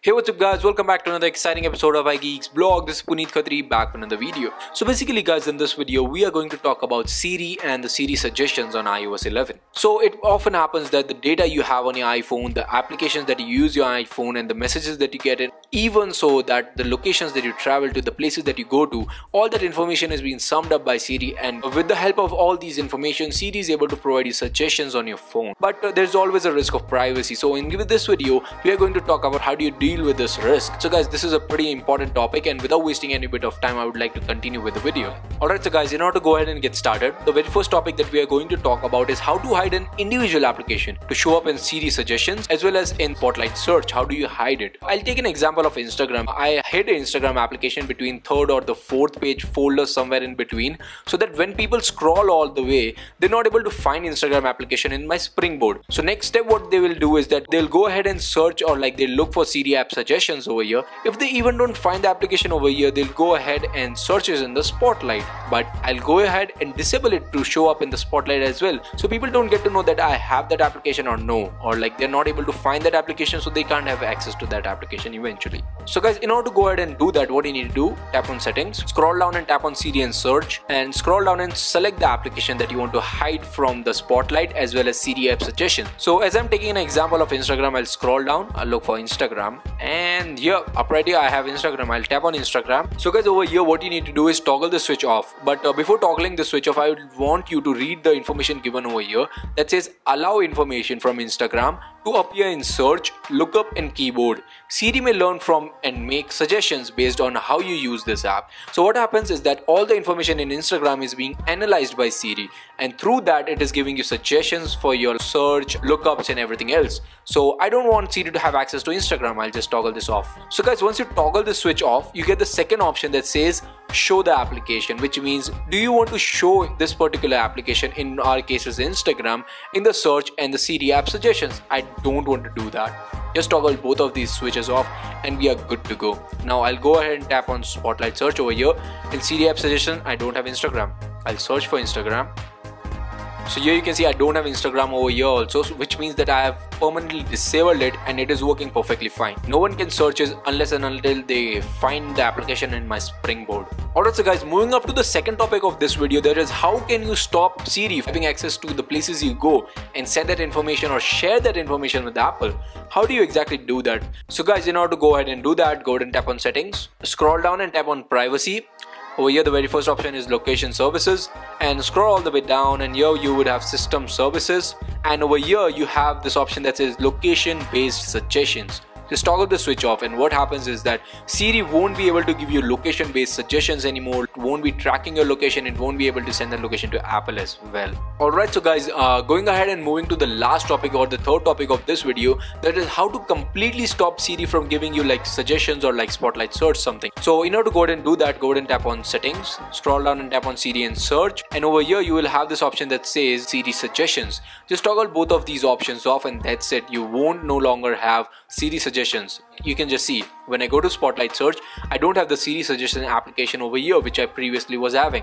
Hey what's up guys welcome back to another exciting episode of iGeeks blog this is Puneet Khatri back with another video. So basically guys in this video we are going to talk about Siri and the Siri suggestions on iOS 11. So it often happens that the data you have on your iPhone, the applications that you use your iPhone and the messages that you get in even so that the locations that you travel to, the places that you go to, all that information is being summed up by Siri and with the help of all these information Siri is able to provide you suggestions on your phone. But uh, there's always a risk of privacy so in this video we are going to talk about how do you deal with this risk. So guys, this is a pretty important topic and without wasting any bit of time, I would like to continue with the video. Alright, so guys, in order to go ahead and get started, the very first topic that we are going to talk about is how to hide an individual application to show up in Siri suggestions as well as in Spotlight search. How do you hide it? I'll take an example of Instagram. I hid Instagram application between third or the fourth page folder somewhere in between so that when people scroll all the way, they're not able to find Instagram application in my springboard. So next step what they will do is that they'll go ahead and search or like they look for Siri app suggestions over here. If they even don't find the application over here, they'll go ahead and search it in the spotlight. But I'll go ahead and disable it to show up in the spotlight as well. So people don't get to know that I have that application or no, or like they're not able to find that application so they can't have access to that application eventually. So guys, in order to go ahead and do that, what you need to do, tap on settings, scroll down and tap on Siri and search and scroll down and select the application that you want to hide from the spotlight as well as Siri app suggestion. So as I'm taking an example of Instagram, I'll scroll down, I'll look for Instagram and here up right here I have Instagram. I'll tap on Instagram. So guys over here what you need to do is toggle the switch off. But uh, before toggling the switch off I would want you to read the information given over here that says allow information from Instagram to appear in search, lookup and keyboard. Siri may learn from and make suggestions based on how you use this app. So what happens is that all the information in Instagram is being analyzed by Siri and through that it is giving you suggestions for your search, lookups and everything else. So I don't want Siri to have access to Instagram, I'll just toggle this off. So guys once you toggle the switch off, you get the second option that says show the application which means do you want to show this particular application in our cases Instagram in the search and the Siri app suggestions? I don't want to do that. Just toggle both of these switches off and we are good to go. Now I'll go ahead and tap on spotlight search over here. In Siri app suggestion I don't have Instagram. I'll search for Instagram so here you can see I don't have Instagram over here also which means that I have permanently disabled it and it is working perfectly fine. No one can search it unless and until they find the application in my springboard. Alright so guys moving up to the second topic of this video that is how can you stop Siri having access to the places you go and send that information or share that information with Apple. How do you exactly do that? So guys in order to go ahead and do that go ahead and tap on settings, scroll down and tap on privacy over here the very first option is location services. And scroll all the way down and here you would have system services. And over here you have this option that says location based suggestions just toggle the switch off and what happens is that Siri won't be able to give you location based suggestions anymore. It won't be tracking your location. It won't be able to send that location to Apple as well. Alright so guys uh, going ahead and moving to the last topic or the third topic of this video that is how to completely stop Siri from giving you like suggestions or like spotlight search something. So in order to go ahead and do that go ahead and tap on settings scroll down and tap on Siri and search and over here you will have this option that says Siri suggestions. Just toggle both of these options off and that's it. You won't no longer have Siri suggestions suggestions. You can just see when I go to spotlight search I don't have the Siri suggestion application over here which I previously was having.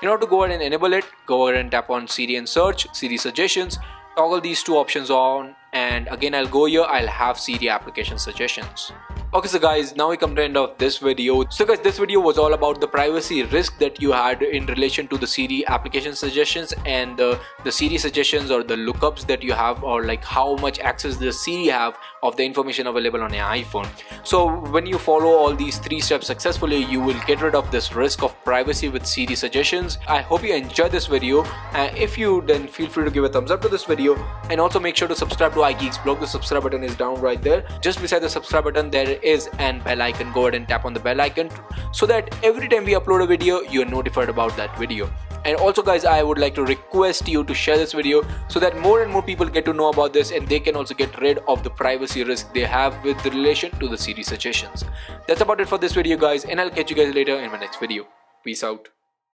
In order to go ahead and enable it go ahead and tap on Siri and search Siri suggestions toggle these two options on and again I'll go here I'll have Siri application suggestions Okay so guys now we come to the end of this video. So guys this video was all about the privacy risk that you had in relation to the Siri application suggestions and the, the Siri suggestions or the lookups that you have or like how much access the Siri have of the information available on your iPhone. So when you follow all these three steps successfully you will get rid of this risk of privacy with Siri suggestions. I hope you enjoyed this video and if you then feel free to give a thumbs up to this video and also make sure to subscribe to iGeeks blog. The subscribe button is down right there. Just beside the subscribe button there is an bell icon go ahead and tap on the bell icon so that every time we upload a video you're notified about that video and also guys i would like to request you to share this video so that more and more people get to know about this and they can also get rid of the privacy risk they have with the relation to the Siri's suggestions that's about it for this video guys and i'll catch you guys later in my next video peace out